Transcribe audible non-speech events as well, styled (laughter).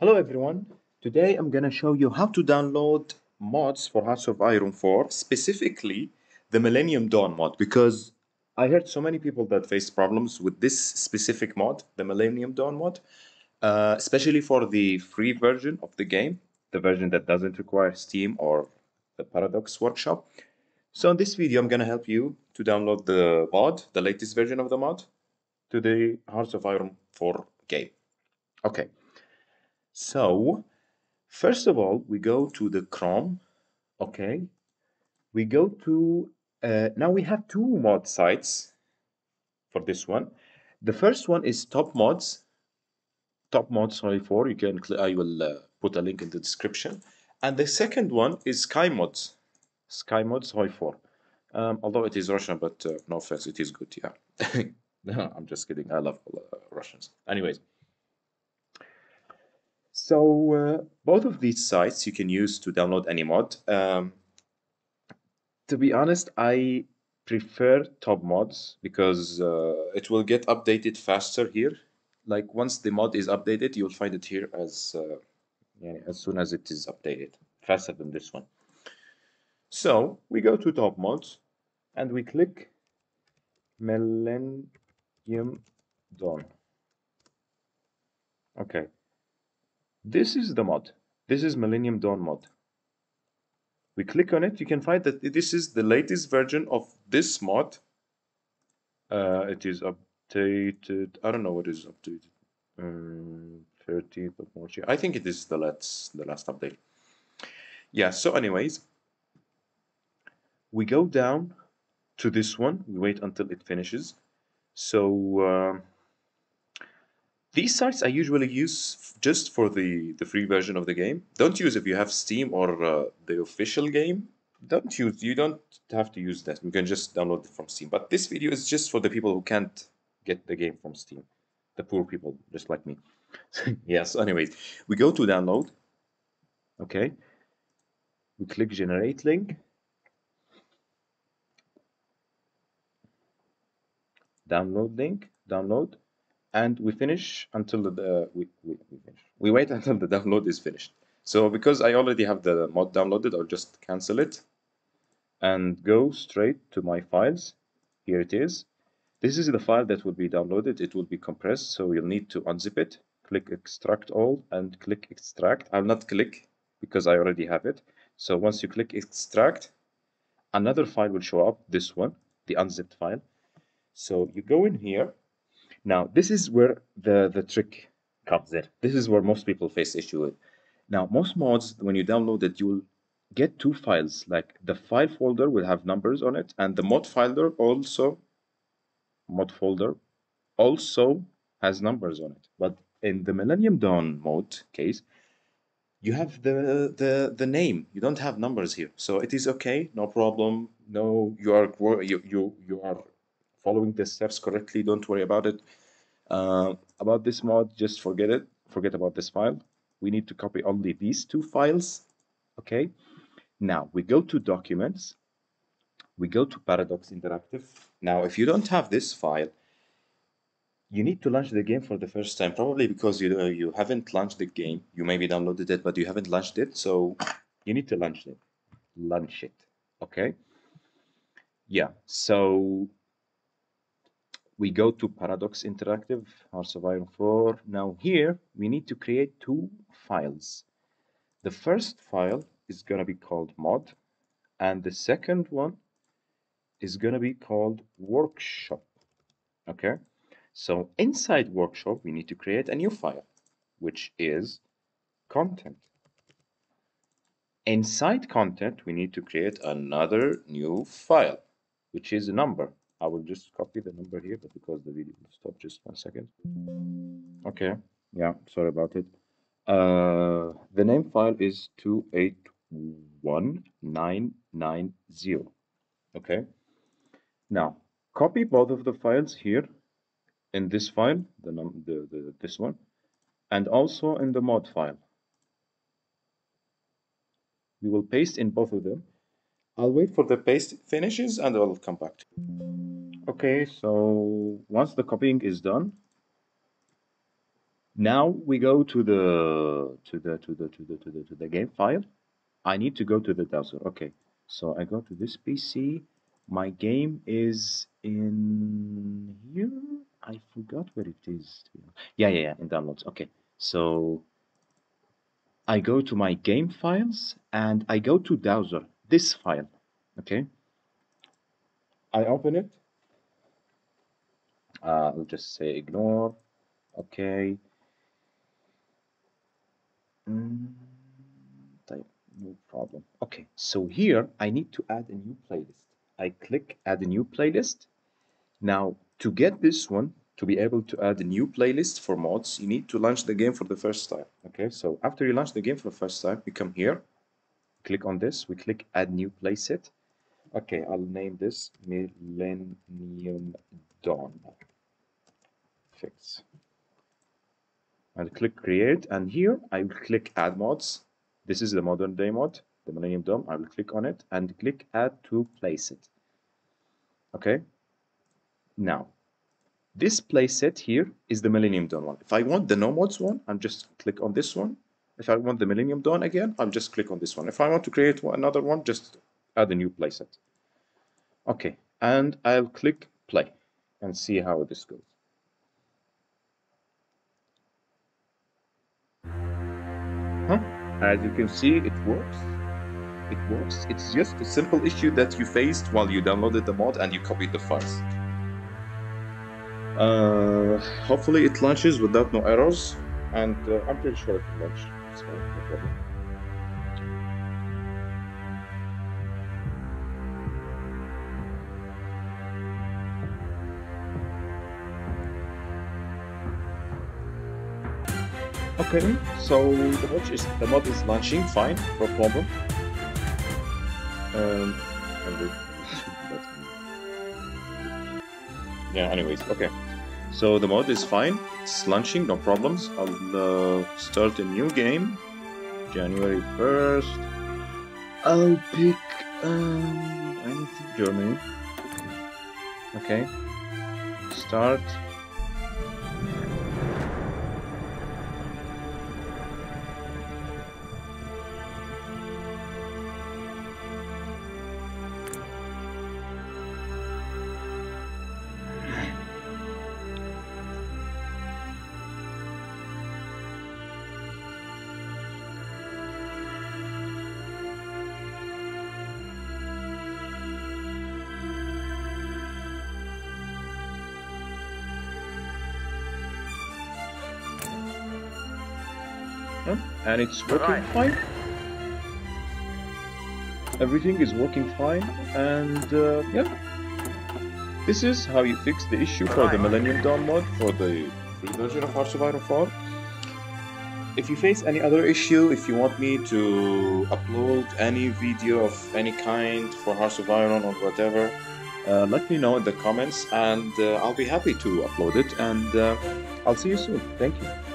Hello everyone. Today I'm gonna show you how to download mods for Hearts of Iron 4, specifically the Millennium Dawn mod, because I heard so many people that face problems with this specific mod, the Millennium Dawn mod, uh, especially for the free version of the game, the version that doesn't require Steam or the Paradox Workshop. So in this video I'm gonna help you to download the mod, the latest version of the mod, to the Hearts of Iron 4 game. Okay. So, first of all, we go to the Chrome. Okay. We go to, uh, now we have two mod sites for this one. The first one is Top Mods. Top Mods 24. You can, I will uh, put a link in the description. And the second one is Sky Mods. Sky Mods 24. Um, although it is Russian, but uh, no offense, it is good, yeah. (laughs) I'm just kidding. I love uh, Russians. Anyways. So uh, both of these sites you can use to download any mod. Um, to be honest, I prefer top mods because uh, it will get updated faster here. Like once the mod is updated, you'll find it here as uh, as soon as it is updated, faster than this one. So we go to top mods and we click Millennium Dawn. Okay. This is the mod. This is Millennium Dawn mod. We click on it, you can find that this is the latest version of this mod. Uh, it is updated, I don't know what is updated. Um, 13th of March. I think it is the last, the last update. Yeah, so anyways, we go down to this one. We wait until it finishes. So, uh, these sites I usually use just for the, the free version of the game. Don't use if you have Steam or uh, the official game. Don't use, you don't have to use that. You can just download it from Steam. But this video is just for the people who can't get the game from Steam. The poor people, just like me. (laughs) yeah, so anyways, we go to download. Okay. We click generate link. Download link, download and we finish until the we, we, finish. We wait (laughs) until the download is finished. So because I already have the mod downloaded, I'll just cancel it and go straight to my files. Here it is. This is the file that will be downloaded. It will be compressed, so you'll need to unzip it. Click extract all and click extract. I'll not click because I already have it. So once you click extract, another file will show up, this one, the unzipped file. So you go in here now, this is where the, the trick comes in. This is where most people face issue with. Now, most mods, when you download it, you'll get two files. Like the file folder will have numbers on it, and the mod folder also, mod folder also has numbers on it. But in the Millennium Dawn mode case, you have the the the name. You don't have numbers here, so it is okay, no problem. No, you are you you you are following the steps correctly. Don't worry about it. Uh, about this mod, just forget it. Forget about this file. We need to copy only these two files. Okay. Now we go to documents. We go to Paradox Interactive. Now, if you don't have this file, you need to launch the game for the first time, probably because you uh, you haven't launched the game. You maybe downloaded it, but you haven't launched it. So you need to launch it. Launch it. Okay. Yeah. So we go to Paradox Interactive, of Iron 4. Now here, we need to create two files. The first file is going to be called mod, and the second one is going to be called workshop. Okay? So inside workshop, we need to create a new file, which is content. Inside content, we need to create another new file, which is a number. I will just copy the number here, but because the video will stop just one second. Okay, yeah, sorry about it. Uh, the name file is 281990. Okay, now copy both of the files here in this file, the, num the, the this one, and also in the mod file. We will paste in both of them. I'll wait for the paste finishes and I'll come back. Okay, so once the copying is done, Now we go to the to the to the to the to the to the game file. I need to go to the browser. Okay, so I go to this PC. My game is in here. I forgot where it is. Yeah, yeah, yeah, in downloads. Okay, so I go to my game files and I go to browser. This file. Okay. I open it. Uh, I'll just say ignore. Okay. Mm, type, no problem. Okay, so here I need to add a new playlist. I click add a new playlist. Now, to get this one, to be able to add a new playlist for mods, you need to launch the game for the first time. Okay, so after you launch the game for the first time, you come here, click on this, we click add new playset. Okay, I'll name this Millennium Dawn. Fix. I'll click create and here I will click add mods. This is the modern day mod, the Millennium Dawn. I will click on it and click add to playset. Okay. Now, this playset here is the Millennium Dawn one. If I want the no mods one, I'll just click on this one. If I want the Millennium Dawn again, I'll just click on this one. If I want to create another one, just add a new playset. Okay, and I'll click play and see how this goes. Huh? As you can see, it works. It works. It's just a simple issue that you faced while you downloaded the mod and you copied the files. Uh, hopefully it launches without no errors, and uh, I'm pretty sure it will launch. Problem. Okay, so the mod is the mod is launching fine, no problem. Um, yeah. Anyways, okay. So the mod is fine. It's launching, no problems. I'll uh, start a new game. January first. I'll pick um, anything Germany. Okay. Start. And it's working right. fine. Everything is working fine, and uh, yeah, this is how you fix the issue for the Millennium Dawn mod for the free version of Hearts of Iron 4. If you face any other issue, if you want me to upload any video of any kind for Hearts of Iron or whatever, uh, let me know in the comments and uh, I'll be happy to upload it and uh, I'll see you soon. Thank you.